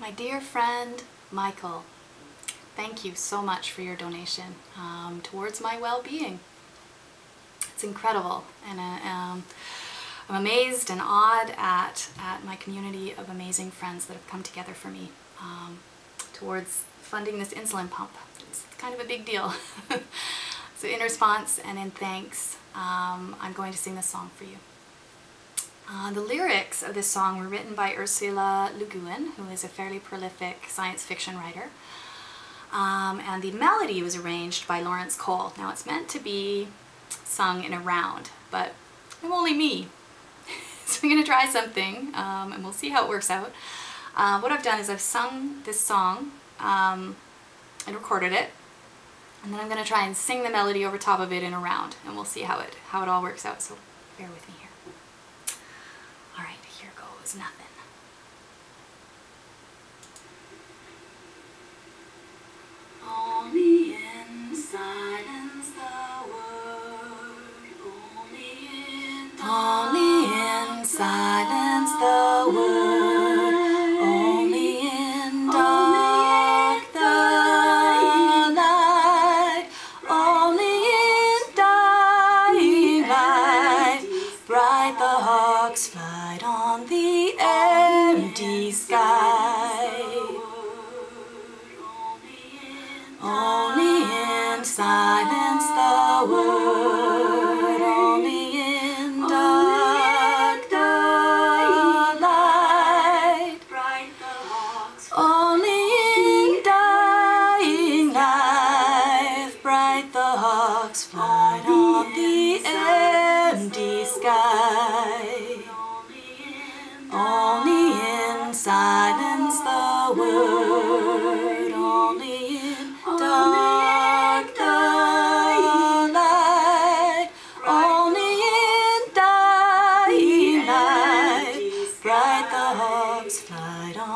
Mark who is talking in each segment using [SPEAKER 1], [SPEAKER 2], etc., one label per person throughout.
[SPEAKER 1] My dear friend, Michael, thank you so much for your donation um, towards my well-being. It's incredible, and uh, um, I'm amazed and awed at, at my community of amazing friends that have come together for me um, towards funding this insulin pump. It's kind of a big deal. so in response and in thanks, um, I'm going to sing this song for you. Uh, the lyrics of this song were written by Ursula Le Guin, who is a fairly prolific science fiction writer. Um, and the melody was arranged by Laurence Cole. Now it's meant to be sung in a round, but I'm only me. so I'm going to try something um, and we'll see how it works out. Uh, what I've done is I've sung this song um, and recorded it and then I'm going to try and sing the melody over top of it in a round and we'll see how it, how it all works out. So bear with me here. Goes nothing. Only in silence the word, only in Only in silence the word, only in dark the light, only in dying bright the hawks flight fly on the empty sky. Only in silence the word,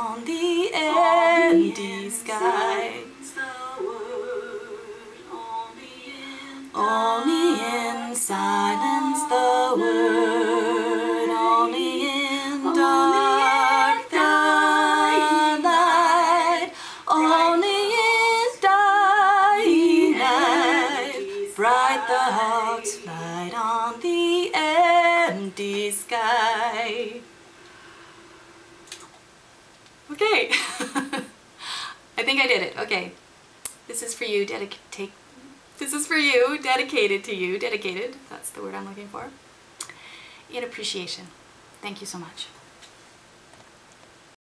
[SPEAKER 1] on the empty sky. Only in silence the word, only in dark the light, only in dying light, bright the hawks flight on the empty sky. Okay, I think I did it. Okay, this is for you. Dedicate. This is for you. Dedicated to you. Dedicated. That's the word I'm looking for. In appreciation. Thank you so much.